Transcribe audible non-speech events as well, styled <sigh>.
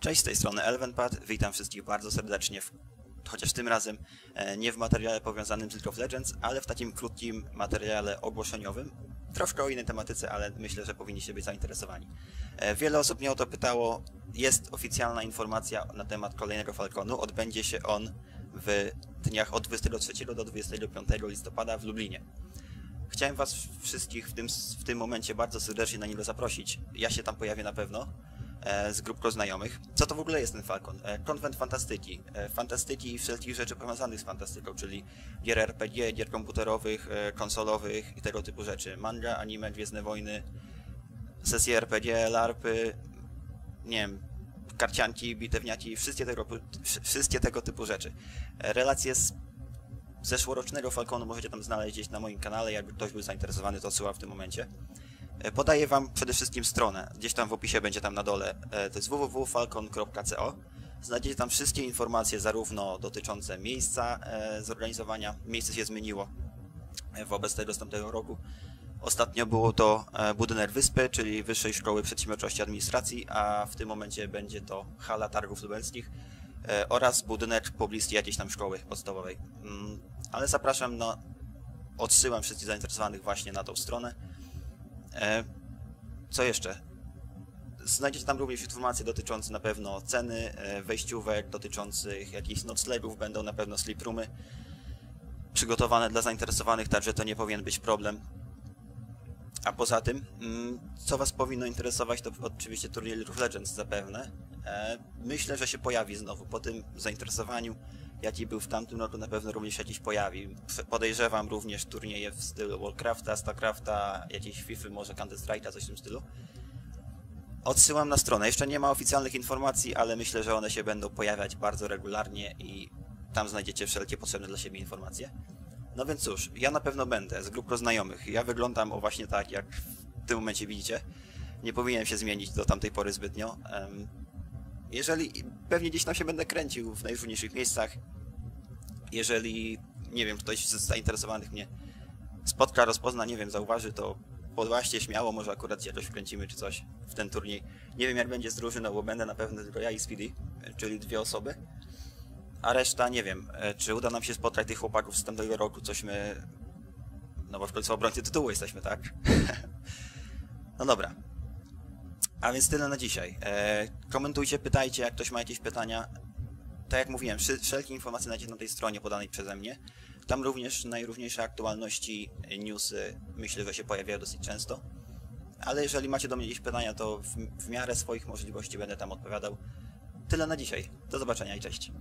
Cześć, z tej strony Elvenpad. Witam wszystkich bardzo serdecznie, w, chociaż tym razem e, nie w materiale powiązanym z League of Legends, ale w takim krótkim materiale ogłoszeniowym. Troszkę o innej tematyce, ale myślę, że powinniście być zainteresowani. E, Wiele osób mnie o to pytało. Jest oficjalna informacja na temat kolejnego Falconu. Odbędzie się on w dniach od 23 do 25 listopada w Lublinie. Chciałem Was wszystkich w tym, w tym momencie bardzo serdecznie na niego zaprosić. Ja się tam pojawię na pewno z grupką znajomych. Co to w ogóle jest ten Falcon? E, konwent fantastyki. E, fantastyki i wszelkich rzeczy powiązanych z fantastyką, czyli gier RPG, gier komputerowych, e, konsolowych i tego typu rzeczy. Manga, anime, Gwiezdne Wojny, sesje RPG, larpy, nie wiem, karcianki, bitewniaki, wszystkie tego, wszystkie tego typu rzeczy. E, relacje z zeszłorocznego Falconu możecie tam znaleźć gdzieś na moim kanale, jakby ktoś był zainteresowany, to odsyłam w tym momencie. E, Podaję Wam przede wszystkim stronę, gdzieś tam w opisie będzie tam na dole, e, to jest www.falcon.co. Znajdziecie tam wszystkie informacje, zarówno dotyczące miejsca e, zorganizowania, miejsce się zmieniło wobec tego z tamtego roku. Ostatnio było to budynek Wyspy, czyli Wyższej Szkoły Przedsiębiorczości i Administracji, a w tym momencie będzie to hala targów lubelskich oraz budynek pobliskiej jakiejś tam szkoły podstawowej. Mm, Ale zapraszam, no, odsyłam wszystkich zainteresowanych właśnie na tą stronę. E, Co jeszcze? Znajdziecie tam również informacje dotyczące na pewno ceny e, wejściówek, dotyczących jakichś noclegów, będą na pewno sleep roomy przygotowane dla zainteresowanych, także to nie powinien być problem. A poza tym, mm, co Was powinno interesować, to oczywiście turniej League of Legends zapewne. E, Myślę, że się pojawi znowu po tym zainteresowaniu, jaki był w tamtym roku, na pewno również jakiś pojawi. Podejrzewam również turnieje w stylu Warcrafta, Starcrafta, jakieś FIFA, może Counter Strike'a, coś w tym stylu. Odsyłam na stronę. Jeszcze nie ma oficjalnych informacji, ale myślę, że one się będą pojawiać bardzo regularnie i tam znajdziecie wszelkie potrzebne dla siebie informacje. No więc cóż, ja na pewno będę z grupą znajomych. Ja wyglądam o właśnie tak, jak w tym momencie widzicie. Nie powinienem się zmienić do tamtej pory zbytnio. Jeżeli pewnie gdzieś tam się będę kręcił w najróżniejszych miejscach. Jeżeli, nie wiem, ktoś z zainteresowanych mnie spotka, rozpozna, nie wiem, zauważy, to podłaście śmiało, może akurat się jakoś wkręcimy czy coś w ten turniej. Nie wiem jak będzie z drużyną, bo będę na pewno tylko ja i Speedy, czyli dwie osoby. A reszta nie wiem, e, czy uda nam się spotkać tych chłopaków z tamtego roku, coś my... No bo w końcu obrońcy tytułu jesteśmy, tak? <laughs> no dobra. A więc tyle na dzisiaj. E, komentujcie, pytajcie, jak ktoś ma jakieś pytania. Tak jak mówiłem, wszelkie informacje znajdziecie na tej stronie podanej przeze mnie. Tam również najróżniejsze aktualności, newsy myślę, że się pojawiają dosyć często. Ale jeżeli macie do mnie jakieś pytania, to w, w miarę swoich możliwości będę tam odpowiadał. Tyle na dzisiaj. Do zobaczenia i cześć.